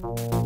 Bye.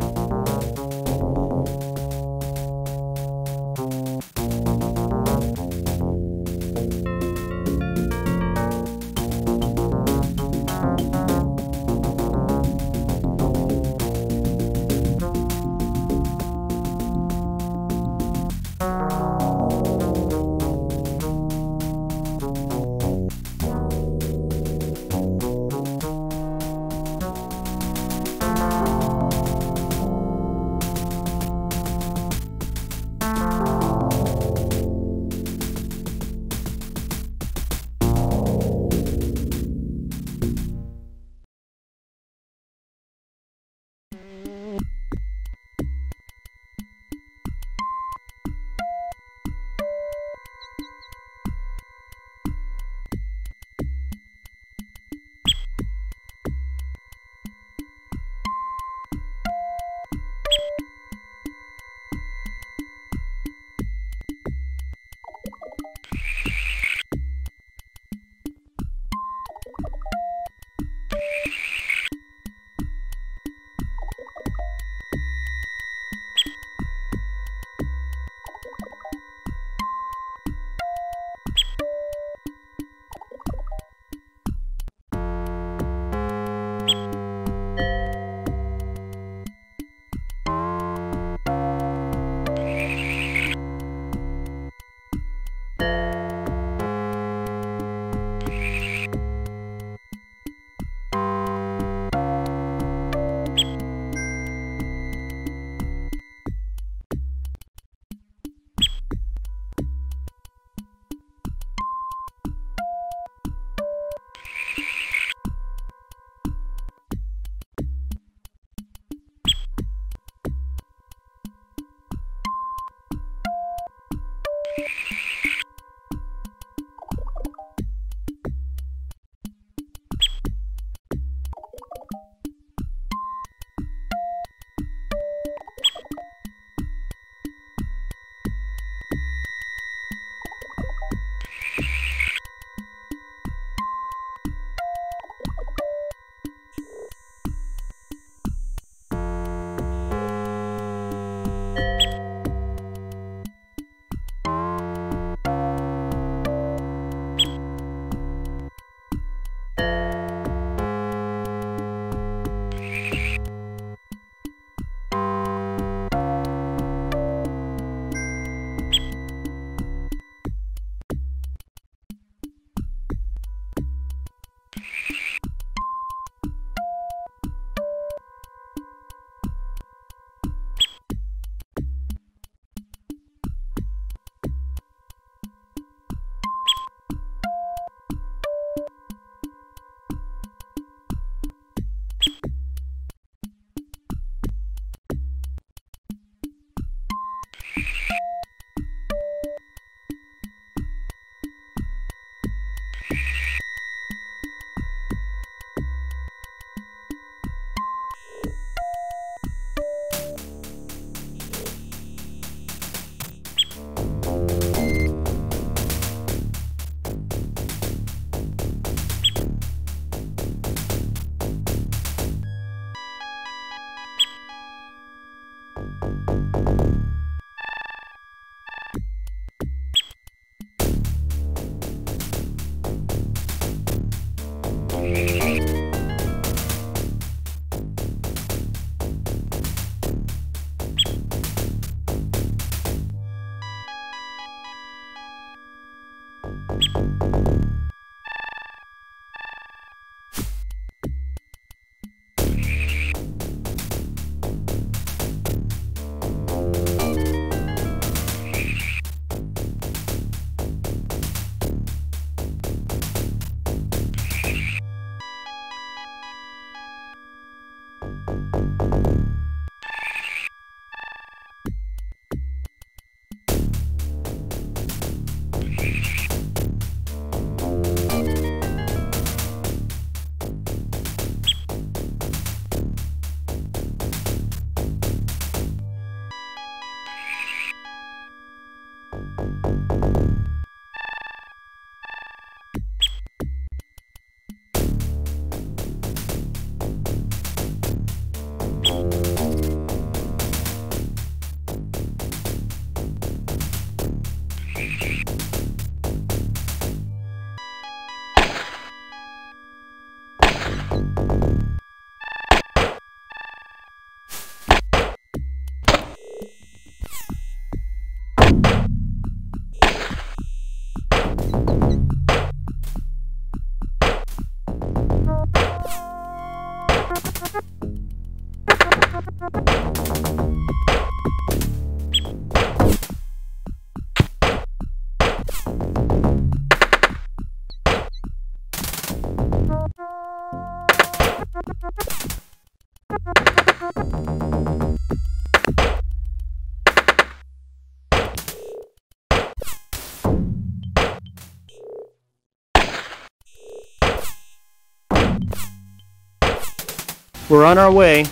We're on our way.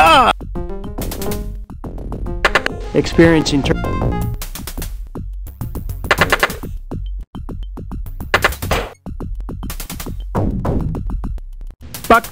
Ah! Experiencing tur- Buck